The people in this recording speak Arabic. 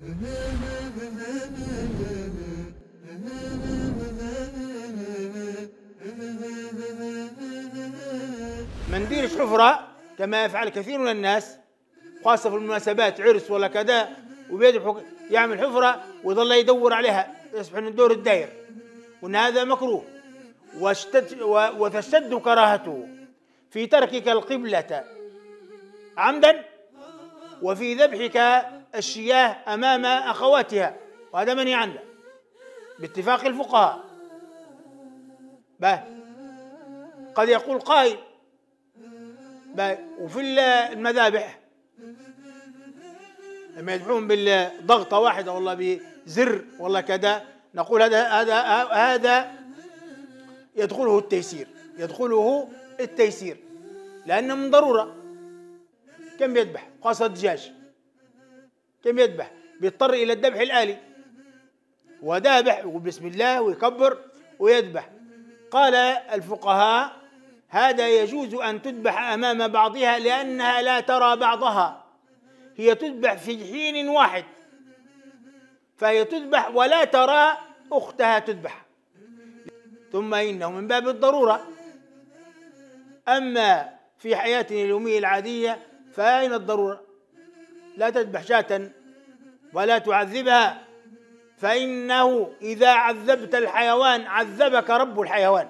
ما نديرش حفرة كما يفعل كثير من الناس خاصة في المناسبات عرس ولا كذا وبيذبح يعمل حفرة ويظل يدور عليها يصبح الدور الداير. وإن هذا مكروه. واشتد وتشتد كراهته في تركك القبلة عمدا وفي ذبحك الشياه أمام أخواتها وهذا منهي عنه باتفاق الفقهاء. قد يقول قائل وفي المذابح لما يذبحون بالضغطة واحدة والله بزر والله كذا نقول هذا هذا هذا يدخله التيسير يدخله التيسير لأنه من ضرورة. كم يذبح؟ خاصة الدجاج كم يذبح؟ بيضطر إلى الذبح الآلي. وذابح يقول بسم الله ويكبر ويذبح. قال الفقهاء هذا يجوز أن تذبح أمام بعضها لأنها لا ترى بعضها. هي تذبح في حين واحد. فهي تذبح ولا ترى أختها تذبح. ثم إنه من باب الضرورة. أما في حياتنا اليومية العادية فأين الضرورة؟ لا تذبح شاة ولا تعذبها فإنه إذا عذبت الحيوان عذبك رب الحيوان.